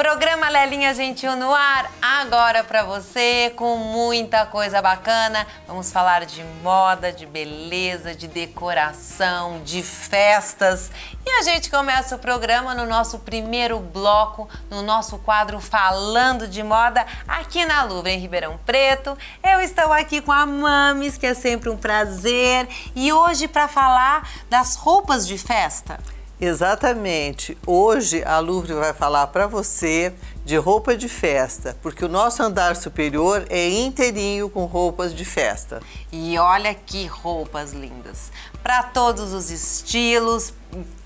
Programa Lelinha Gentil no ar, agora para você, com muita coisa bacana. Vamos falar de moda, de beleza, de decoração, de festas. E a gente começa o programa no nosso primeiro bloco, no nosso quadro Falando de Moda, aqui na Luva, em Ribeirão Preto. Eu estou aqui com a Mames, que é sempre um prazer, e hoje para falar das roupas de festa. Exatamente. Hoje a Louvre vai falar para você de roupa de festa, porque o nosso andar superior é inteirinho com roupas de festa. E olha que roupas lindas! Para todos os estilos,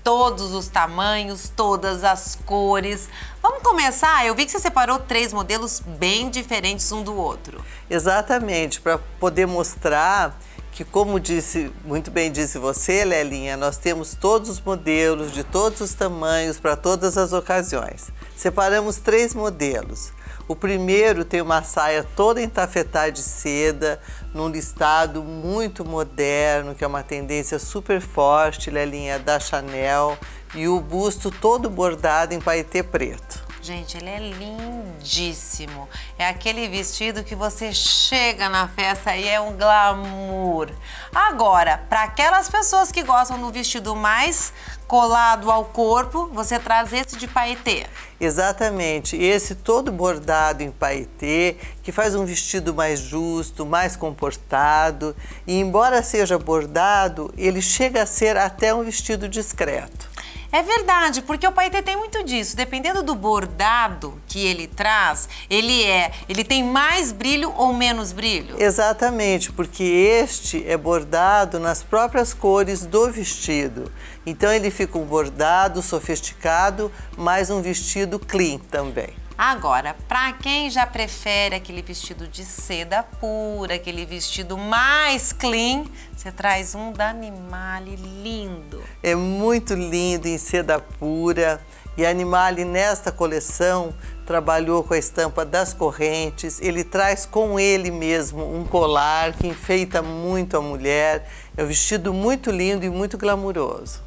todos os tamanhos, todas as cores. Vamos começar? Eu vi que você separou três modelos bem diferentes um do outro. Exatamente, para poder mostrar que como disse, muito bem disse você, Lelinha, nós temos todos os modelos de todos os tamanhos para todas as ocasiões. Separamos três modelos. O primeiro tem uma saia toda em tafetá de seda, num listado muito moderno, que é uma tendência super forte, Lelinha, da Chanel, e o busto todo bordado em paetê preto. Gente, ele é lindíssimo. É aquele vestido que você chega na festa e é um glamour. Agora, para aquelas pessoas que gostam do vestido mais colado ao corpo, você traz esse de paetê. Exatamente, esse todo bordado em paetê, que faz um vestido mais justo, mais comportado, e embora seja bordado, ele chega a ser até um vestido discreto. É verdade, porque o paetê tem muito disso. Dependendo do bordado que ele traz, ele é, ele tem mais brilho ou menos brilho? Exatamente, porque este é bordado nas próprias cores do vestido. Então ele fica um bordado sofisticado, mais um vestido clean também. Agora, para quem já prefere aquele vestido de seda pura, aquele vestido mais clean, você traz um da Animale lindo. É muito lindo em seda pura. E a Animale nesta coleção trabalhou com a estampa das correntes. Ele traz com ele mesmo um colar que enfeita muito a mulher. É um vestido muito lindo e muito glamuroso.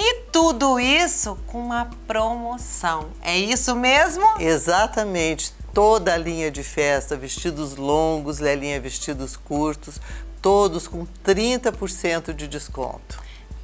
E tudo isso com uma promoção. É isso mesmo? Exatamente. Toda a linha de festa, vestidos longos, Lelinha vestidos curtos, todos com 30% de desconto.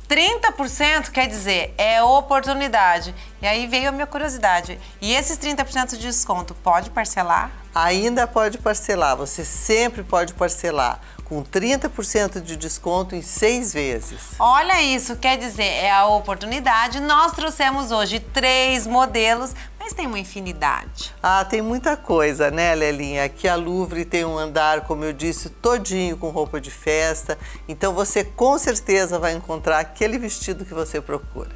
30% quer dizer é oportunidade. E aí veio a minha curiosidade. E esses 30% de desconto pode parcelar? Ainda pode parcelar, você sempre pode parcelar com 30% de desconto em seis vezes. Olha isso, quer dizer, é a oportunidade. Nós trouxemos hoje três modelos, tem uma infinidade. Ah, tem muita coisa, né, Lelinha? Aqui a Louvre tem um andar, como eu disse, todinho com roupa de festa. Então você com certeza vai encontrar aquele vestido que você procura.